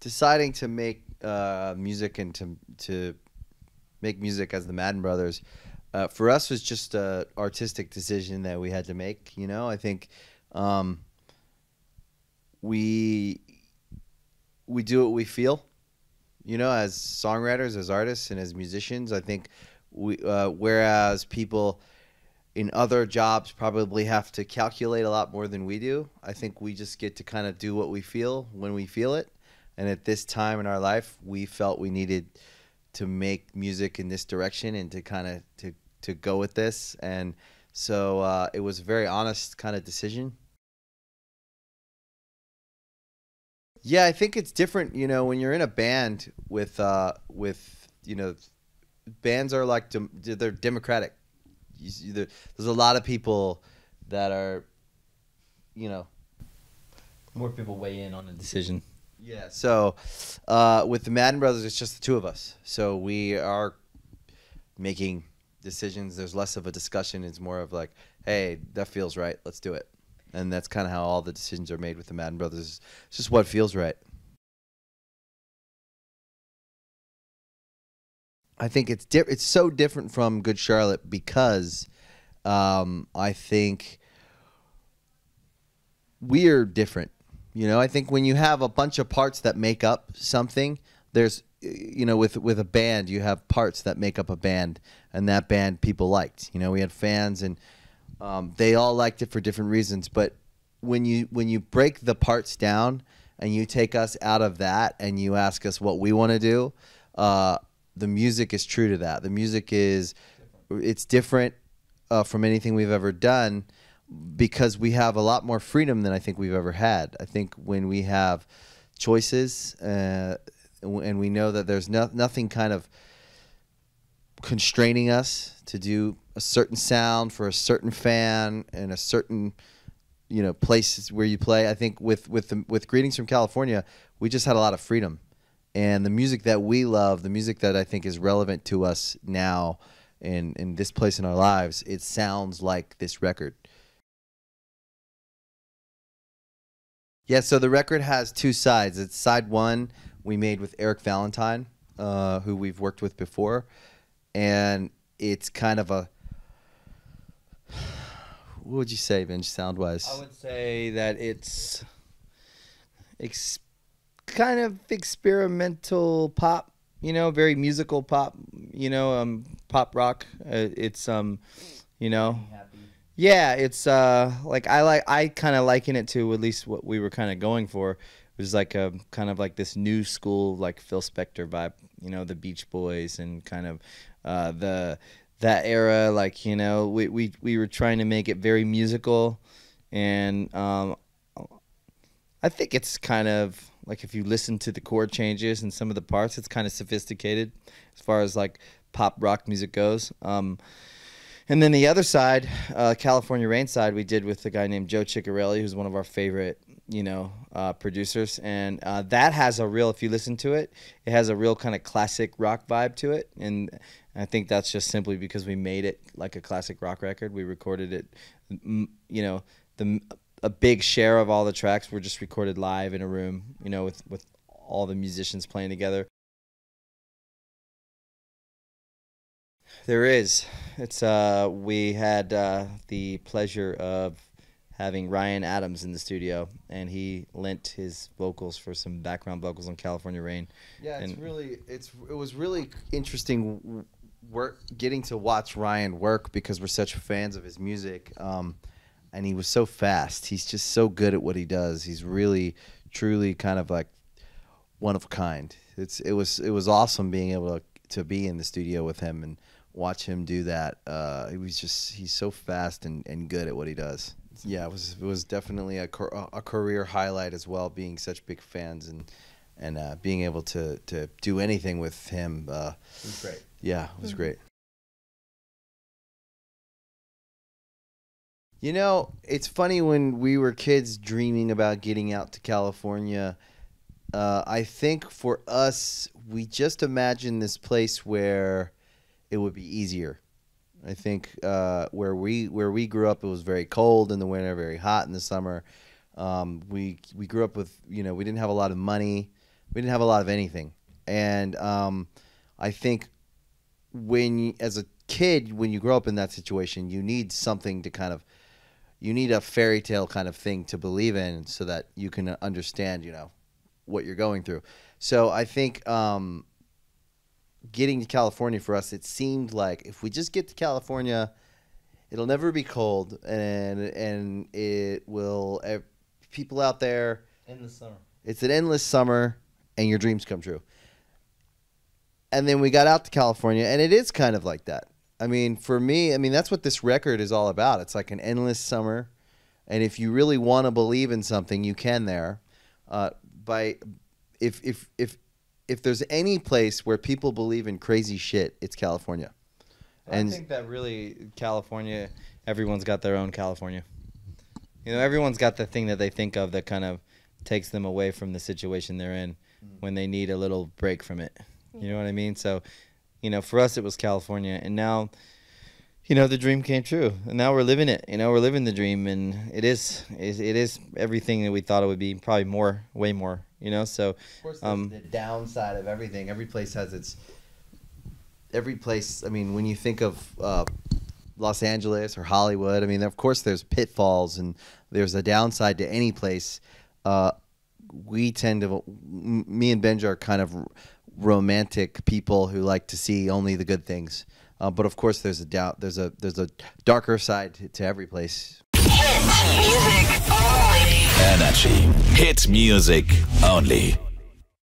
deciding to make uh, music and to to make music as the Madden Brothers, uh, for us was just a artistic decision that we had to make. You know, I think um, we we do what we feel. You know, as songwriters, as artists, and as musicians, I think we uh, whereas people in other jobs probably have to calculate a lot more than we do. I think we just get to kind of do what we feel when we feel it. And at this time in our life, we felt we needed to make music in this direction and to kind of to to go with this. And so uh, it was a very honest kind of decision. Yeah, I think it's different. You know, when you're in a band with uh, with you know, bands are like dem- they're democratic. You, there's a lot of people that are, you know, More people weigh in on a decision. Yeah. So, uh, with the Madden Brothers, it's just the two of us. So we are making decisions. There's less of a discussion. It's more of like, hey, that feels right. Let's do it. And that's kind of how all the decisions are made with the Madden Brothers. It's just what feels right. I think it's di- it's so different from Good Charlotte because um, I think we're different. You know, I think when you have a bunch of parts that make up something, there's you know with with a band you have parts that make up a band and that band people liked. You know we had fans and um, they all liked it for different reasons but when you when you break the parts down and you take us out of that and you ask us what we want to do uh, the music is true to that. The music is it's different uh, from anything we've ever done because we have a lot more freedom than I think we've ever had. I think when we have choices uh, and we know that there's no, nothing kind of constraining us to do a certain sound for a certain fan and a certain you know places where you play. I think with with the, with greetings from California, we just had a lot of freedom, and the music that we love, the music that I think is relevant to us now in in this place in our lives, it sounds like this record. Yeah, so the record has two sides. It's side one we made with Eric Valentine, uh, who we've worked with before, and it's kind of a what would you say, Vince, sound wise? I would say that it's ex- kind of experimental pop, you know, very musical pop, you know, um, pop rock. Uh, it's um, you know, yeah, it's uh, like I like I kind of liken it to at least what we were kind of going for. It was like a kind of like this new school like Phil Spector vibe, you know, the Beach Boys and kind of uh, the that era. Like you know, we we we were trying to make it very musical, and um, I think it's kind of like if you listen to the chord changes and some of the parts, it's kind of sophisticated as far as like pop rock music goes. Um, and then the other side, uh, California Rain side, we did with a guy named Joe Chiccarelli, who's one of our favorite, you know, uh, producers. And uh, that has a real, if you listen to it, it has a real kind of classic rock vibe to it. And I think that's just simply because we made it like a classic rock record. We recorded it, you know, the a big share of all the tracks were just recorded live in a room, you know, with with all the musicians playing together. There is. It's uh we had uh the pleasure of having Ryan Adams in the studio and he lent his vocals for some background vocals on California Rain. Yeah, it's And- really it's it was really interesting work getting to watch Ryan work because we're such fans of his music. Um, and he was so fast. He's just so good at what he does. He's really truly kind of like one of a kind. It's it was it was awesome being able to to be in the studio with him and watch him do that. Uh, he was just he's so fast and, and good at what he does. Yeah, it was it was definitely a a career highlight as well. Being such big fans and and uh, being able to to do anything with him. Uh, It was great. yeah, it was great. You know, it's funny when we were kids dreaming about getting out to California. Uh, I think for us, we just imagined this place where it would be easier. I think uh, where we where we grew up, it was very cold in the winter, very hot in the summer. Um, we we grew up with you know we didn't have a lot of money. We didn't have a lot of anything, and um, I think when as a kid, when you grow up in that situation, you need something to kind of you need a fairy tale kind of thing to believe in so that you can understand, you know, what you're going through. So I think um, getting to California for us, it seemed like if we just get to California, it'll never be cold, and and it will. eh, People out there, In the summer. it's an endless summer, and your dreams come true. And then we got out to California, and it is kind of like that. I mean, for me, I mean that's what this record is all about. It's like an endless summer, and if you really want to believe in something, you can there. Uh, by if if if if there's any place where people believe in crazy shit, it's California. And I think that really California, everyone's got their own California. You know, everyone's got the thing that they think of that kind of takes them away from the situation they're in mm. when they need a little break from it. You know what I mean? So, you know, for us it was California, and now, you know, the dream came true, and now we're living it. You know, we're living the dream, and it is it is everything that we thought it would be, probably more, way more. You know, so Of course, Um, the downside of everything. Every place has its. Every place. I mean, when you think of uh, Los Angeles or Hollywood, I mean, of course, there's pitfalls and there's a downside to any place. Uh, we tend to, m- me and Benji are kind of romantic people who like to see only the good things. Uh, but of course, there's a doubt. There's a there's a darker side to, to every place. Hit music only. Energy. Hit music only.